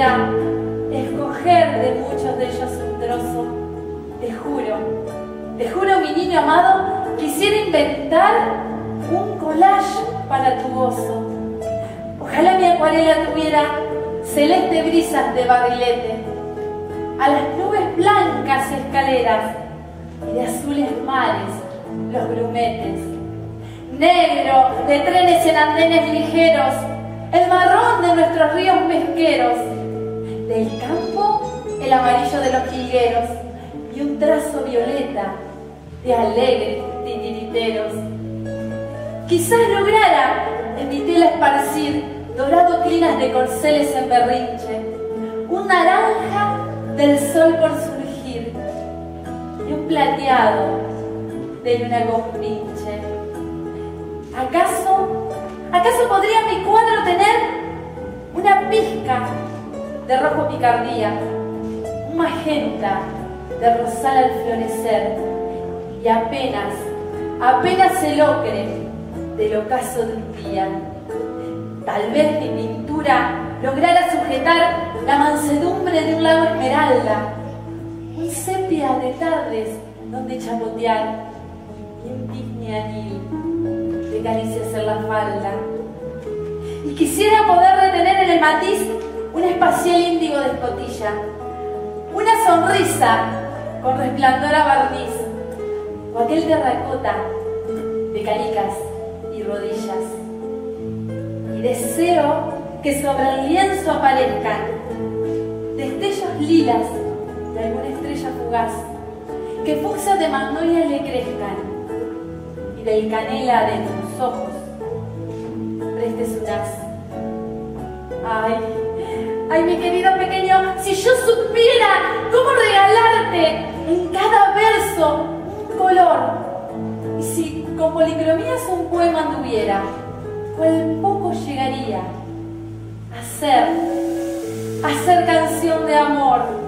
escoger de muchos de ellos un trozo. Te juro, te juro mi niño amado, quisiera inventar un collage para tu gozo. Ojalá mi acuarela tuviera celeste brisas de barrilete, a las nubes blancas escaleras y de azules mares los brumetes. Negro de trenes en andenes ligeros, el marrón de nuestros ríos pesqueros, de los jilgueros y un trazo violeta de alegres titiriteros. Quizás lograra en mi tela esparcir dorado clinas de corceles en berrinche, un naranja del sol por surgir y un plateado de luna con pinche. ¿Acaso, acaso podría mi cuadro tener una pizca de rojo picardía, magenta de rosal al florecer y apenas, apenas el ocre del ocaso de un día? Tal vez mi pintura lograra sujetar la mansedumbre de un lago esmeralda, un sepia de tardes donde chapotear y un disney anil de caricias en la falda. Y quisiera poder retener en el matiz un espacial índigo de escotilla, sonrisa con resplandor a barniz, o aquel terracota de canicas y rodillas. Y deseo que sobre el lienzo aparezcan destellos lilas de alguna estrella fugaz, que fucsias de magnolia le crezcan y del canela de tus ojos prestes unas. Ay, ay, mi querido pequeño, si yo supiera cómo regalarte en cada verso un color, y si con policromías un poema anduviera, cuál poco llegaría a ser, a ser canción de amor